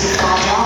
You've got